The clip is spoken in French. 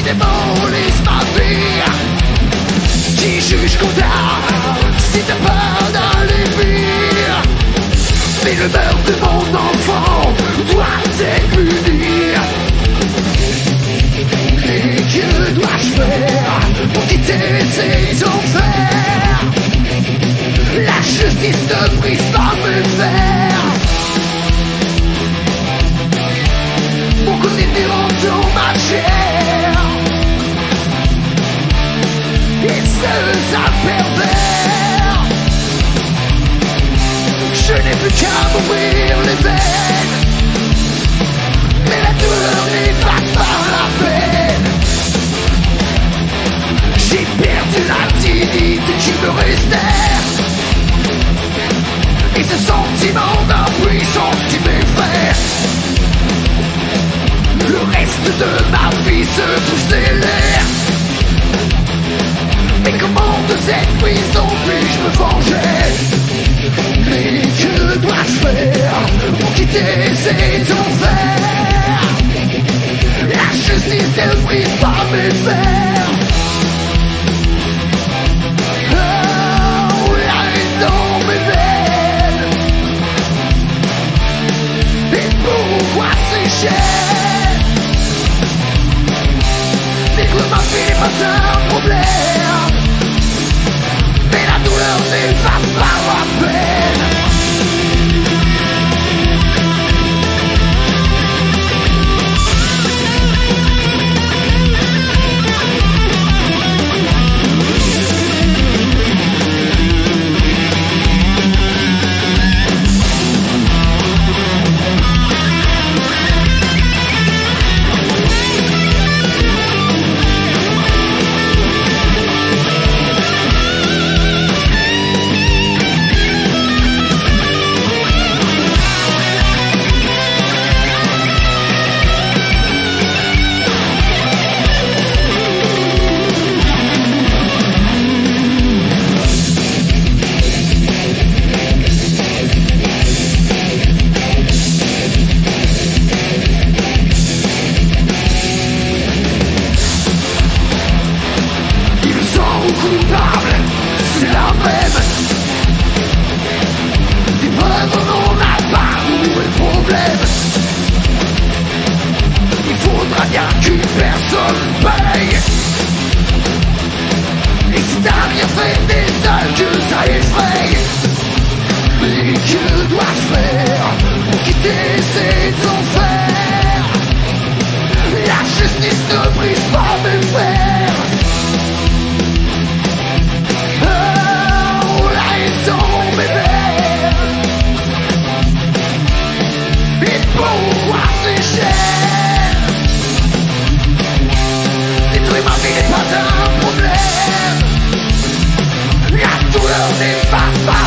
qui démolissent ma vie, qui jugent qu'on si t'as peur d'aller vivre. Mais le meurtre de mon enfant doit être. Et que dois-je faire pour quitter ces enfers? La justice ne brise pas mes fers. Pervers. Je n'ai plus qu'à m'ouvrir les veines. Mais la douleur n'efface pas la peine. J'ai perdu la dignité qui me restait. Et ce sentiment d'impuissance qui m'effraie. Le reste de ma vie se poussait l'air. Cette prison puis-je me venger. Mais que dois-je faire pour quitter cet enfer. La justice ne brise pas mes fers Oh, la dans mes veines Et pourquoi c'est cher Vivre ma vie n'est pas un problème la Détruire ma vie n'est pas un problème La douleur n'efface pas